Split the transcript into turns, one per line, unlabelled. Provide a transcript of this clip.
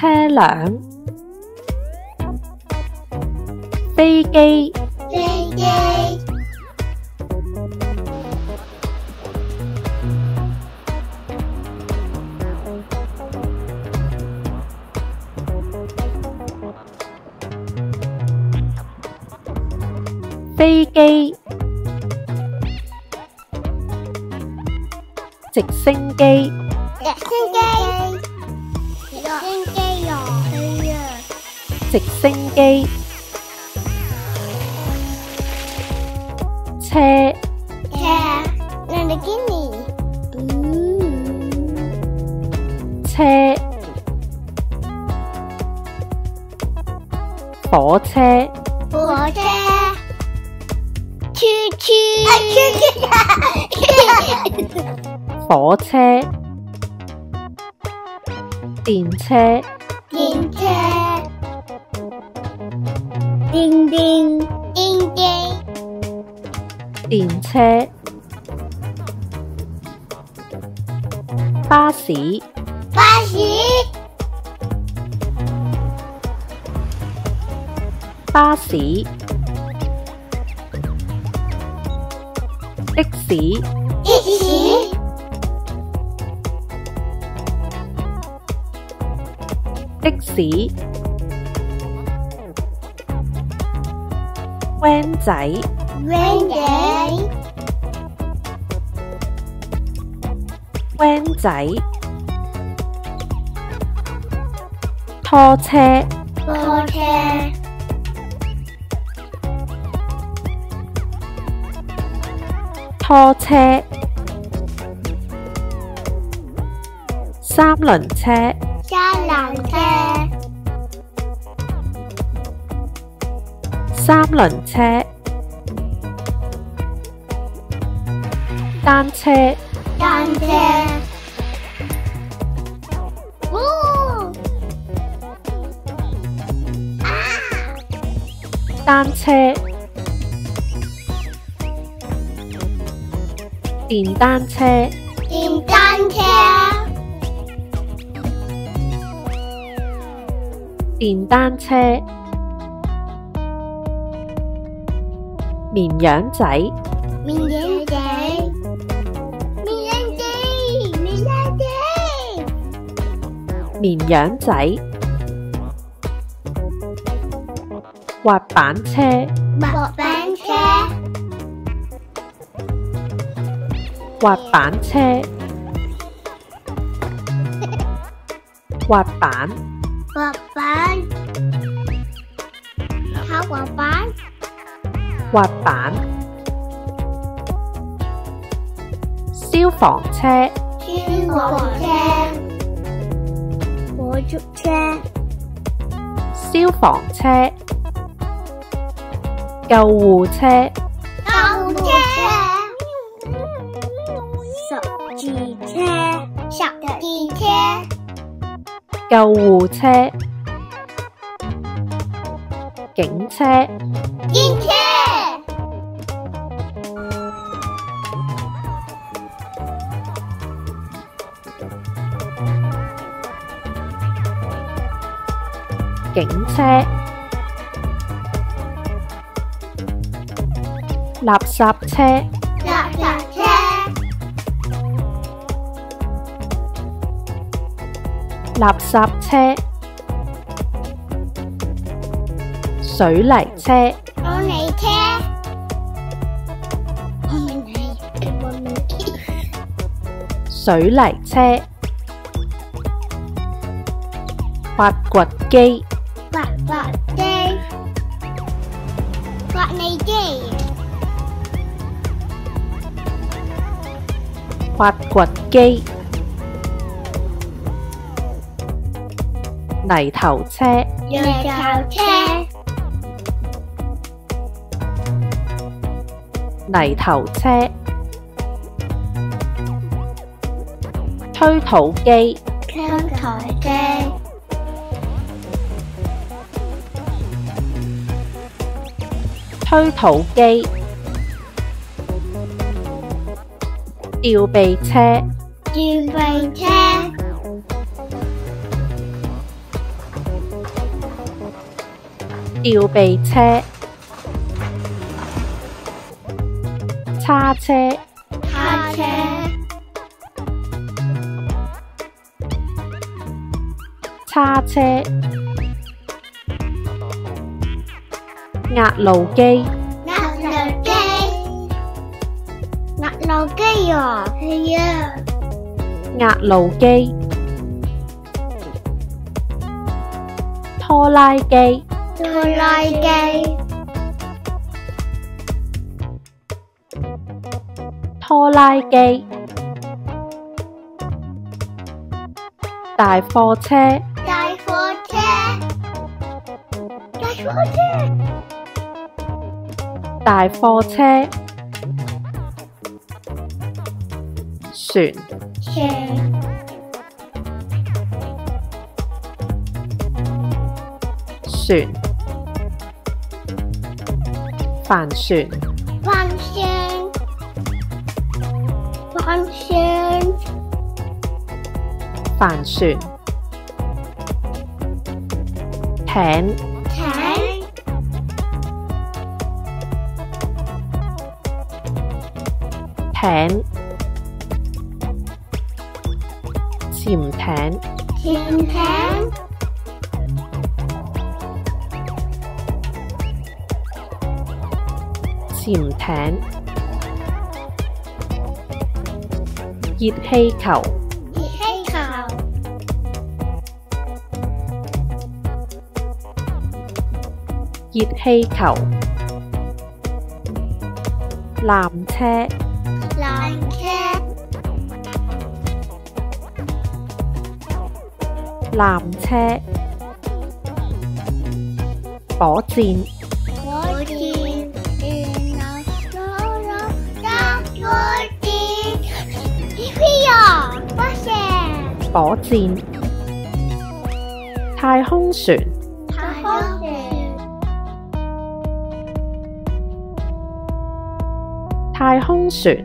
车辆飞机
飞机
飞机直升机
直升机直升机啊系啊
直升机车
车 Lamborghini
车火车
火车猪猪啊猪猪
火车电车
电车 叮叮叮叮
电车巴士
巴士
巴士的士
的士
的士 van 仔。
Van 仔。
Van 仔。拖車
拖車
拖車三輪車
三輪車
三輪車單車
單車哦啊。
單車電單車
電單車
電單車绵羊仔
绵羊仔绵羊仔绵羊仔
绵羊仔滑板车
滑板车
滑板车滑板
滑板 滑板、
消防车、
消防车、火烛车、
消防车、救护车、
救护车、十字车、十字车、
救护车、警车、
警车。
cảnh xe. Lạp sạp xe.
Lạp sạp xe.
Lạp sạp xe. Sởi lại xe.
Sởi lại xe. Sởi lại
xe. Bạt quạt cây. Bạn đây
Bạn này đây Hoạt quật cây
Nảy thảo xe Nảy thảo xe
Nảy thảo xe
Thơi thổ cây Thơi thổ cây
推土
机吊臂车
吊臂车
吊臂车叉车
叉车
叉车 ngạc lầu kê.
Ngạc lầu kê. Ngạc lầu kê à? Yeah ờ,
Ngạc lầu kê. Thô lai kê.
Thô lai kê.
Thô lai kê. Đại phô xe
Đại phô xe Đại phô xe
大貨車、船、
船，
船、帆船、
帆船，帆船，
帆船、艇、
艇，
艇、潛艇、
潛艇，
潛艇、熱氣球、
熱氣球，
熱氣球、纜車、
纜車，
纜車、火箭、
火箭，火箭，呢邊啊，多謝。
火箭、太空船、
太空船，
太空船、